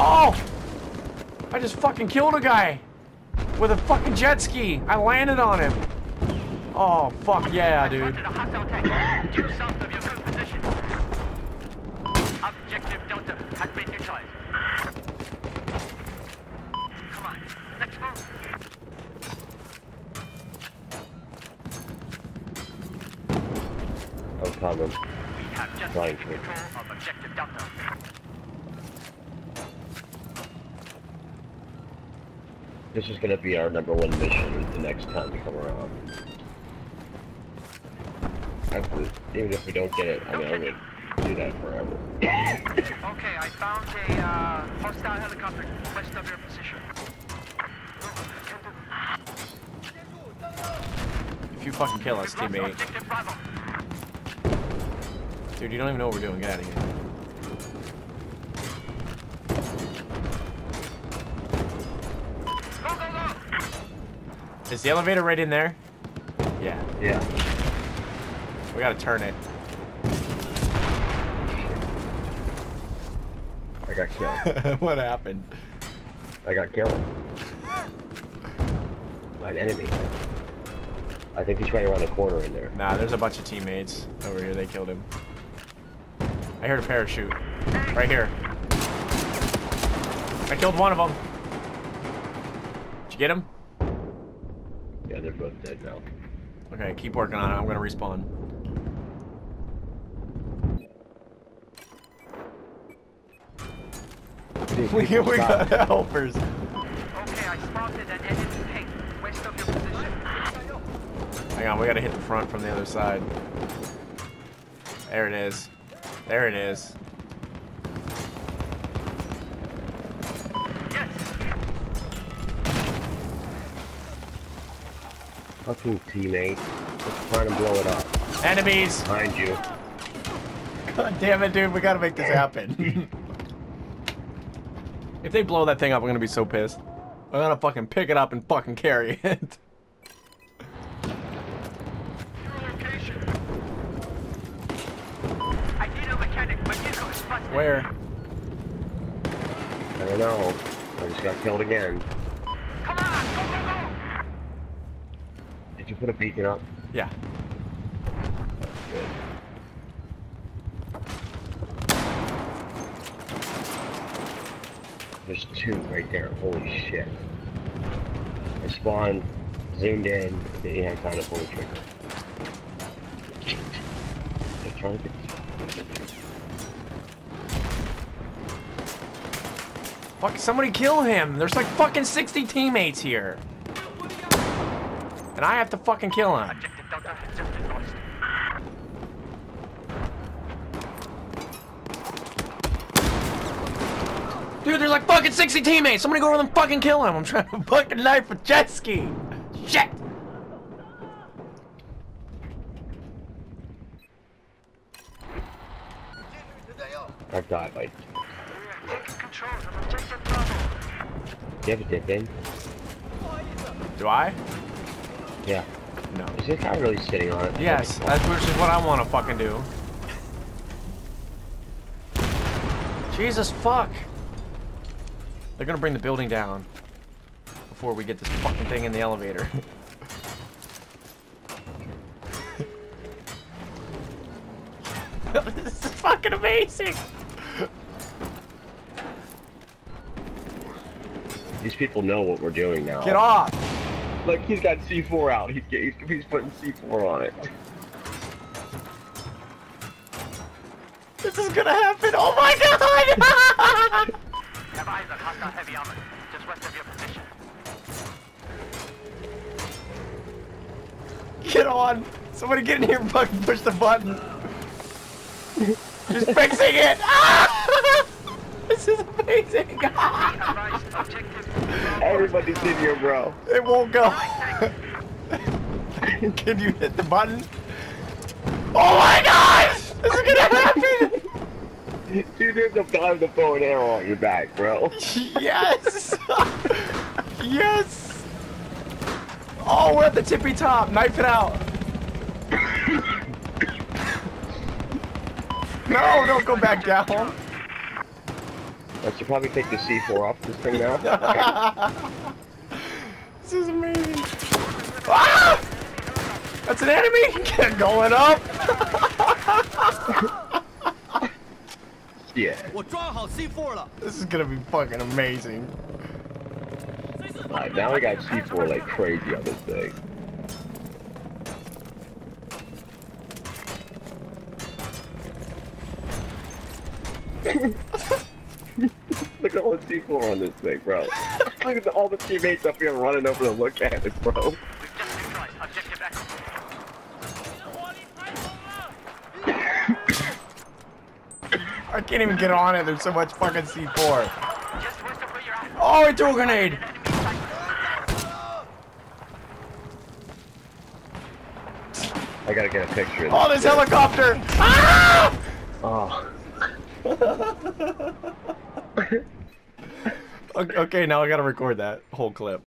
Oh! I just fucking killed a guy with a fucking jet ski. I landed on him. Oh, fuck yeah, dude. Spotted a hostile tank due south of your current position. Objective Delta has been neutralized. Come on, let's move. I'm coming. We have just Flying taken control of Objective Delta. This is gonna be our number one mission the next time we come around. Actually, even if we don't get it, I mean, I'm gonna do that forever. Okay, I found a uh, hostile helicopter west of your position. If you fucking kill us, We've teammate. Dude, you don't even know what we're doing. Get out of here. Go, go, go! Is the elevator right in there? Yeah. Yeah. We gotta turn it. I got killed. what happened? I got killed. By an enemy. I think he's right around the corner in there. Nah, there's a bunch of teammates over here. They killed him. I heard a parachute. Right here. I killed one of them. Did you get him? Yeah, they're both dead now. Okay, keep working on it. I'm gonna respawn. We we got helpers. Okay, I spotted an enemy tank west of your position. Hang on, we gotta hit the front from the other side. There it is. There it is. Fucking teammate. Let's try to blow it up. Enemies! Behind you. God damn it, dude. We gotta make this happen. if they blow that thing up, I'm gonna be so pissed. I'm gonna fucking pick it up and fucking carry it. Your location. I need a mechanic. My vehicle is busted. Where? I don't know. I just got killed again. Come on, go, go, go! Did you put a beacon up? Yeah. Good. There's two right there. Holy shit. I spawned, zoomed in, didn't have time to pull the trigger. They're trying to Fuck, somebody kill him. There's like fucking 60 teammates here. And I have to fucking kill him. Objective Delta has just been lost. Dude, there's like fucking 60 teammates. Somebody go over and fucking kill him. I'm trying to fucking knife a jet ski. Shit. I've died like. We are taking control of Objective Bravo. Do you have a dip in? Do I? Yeah. No. Is this guy really sitting on it? Yes, that's which is what I want to fucking do. Jesus fuck. They're gonna bring the building down before we get this fucking thing in the elevator. this is fucking amazing. These people know what we're doing now. Get off. Look, he's got C4 out. He's, he's, he's putting C4 on it. This is gonna happen. Oh my god. Have eyes on hostile heavy armor just west of your position. Get on! Somebody get in here and fucking push the button. Just fixing it! Ah! This is amazing! Advise Objective Bravo. Everybody's in here, bro. It won't go. Can you hit the button? Oh my gosh! This is gonna happen! Dude, there's a guy with a bow and arrow on your back, bro. Yes! yes! Oh, we're at the tippy top. Knife it out. No, don't go back down. I should probably take the C4 off this thing now. this is amazing. Ah! That's an enemy! Get going up! yeah. This is gonna be fucking amazing. Alright, now we got C4 like crazy on this thing. Look at all the C4 on this thing, bro. Look at the, all the teammates up here running over to look at it, bro. We've just neutralized objective Echo. I can't even get on it, there's so much fucking C4. Just west of where you're at. Oh, I threw a grenade! I gotta get a picture of Oh, this this helicopter! Ah! Oh. Okay, now I gotta record that whole clip.